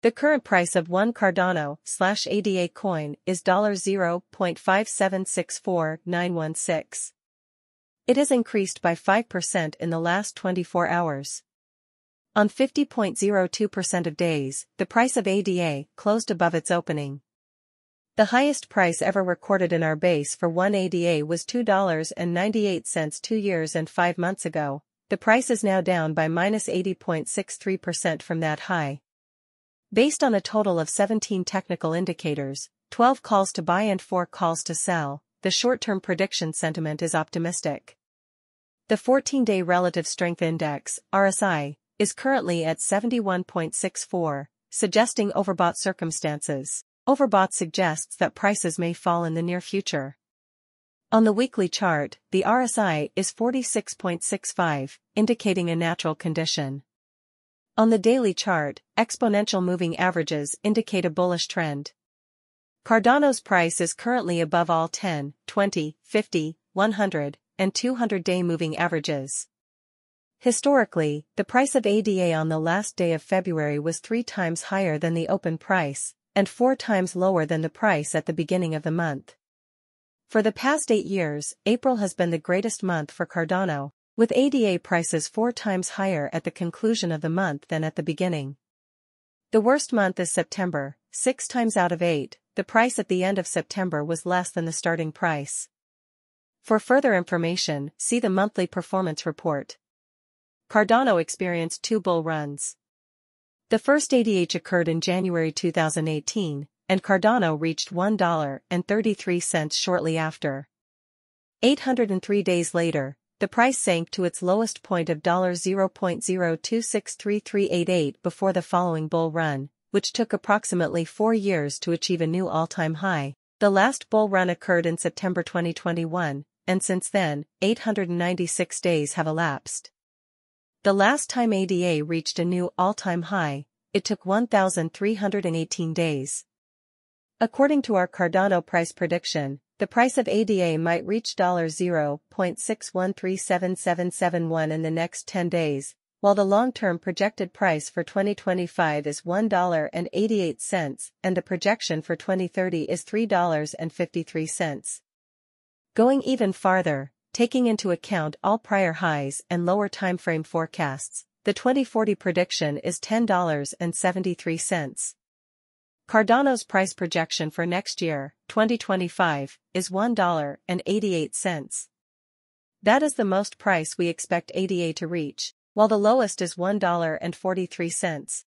The current price of one Cardano slash ADA coin is $0.5764916. It has increased by 5% in the last 24 hours. On 50.02% of days, the price of ADA closed above its opening. The highest price ever recorded in our base for one ADA was $2.98 two years and five months ago. The price is now down by minus 80.63% from that high. Based on a total of 17 technical indicators, 12 calls to buy and 4 calls to sell, the short-term prediction sentiment is optimistic. The 14-day Relative Strength Index, RSI, is currently at 71.64, suggesting overbought circumstances. Overbought suggests that prices may fall in the near future. On the weekly chart, the RSI is 46.65, indicating a natural condition. On the daily chart, exponential moving averages indicate a bullish trend. Cardano's price is currently above all 10, 20, 50, 100, and 200-day moving averages. Historically, the price of ADA on the last day of February was three times higher than the open price, and four times lower than the price at the beginning of the month. For the past eight years, April has been the greatest month for Cardano, with ADA prices four times higher at the conclusion of the month than at the beginning. The worst month is September, six times out of eight, the price at the end of September was less than the starting price. For further information, see the monthly performance report. Cardano experienced two bull runs. The first ATH occurred in January 2018, and Cardano reached $1.33 shortly after. 803 days later, the price sank to its lowest point of $0.0263388 before the following bull run, which took approximately four years to achieve a new all-time high. The last bull run occurred in September 2021, and since then, 896 days have elapsed. The last time ADA reached a new all-time high, it took 1,318 days. According to our Cardano price prediction, the price of ADA might reach $0.61377771 in the next 10 days, while the long-term projected price for 2025 is $1.88 and the projection for 2030 is $3.53. Going even farther, taking into account all prior highs and lower timeframe forecasts, the 2040 prediction is $10.73. Cardano's price projection for next year, 2025, is $1.88. That is the most price we expect ADA to reach, while the lowest is $1.43.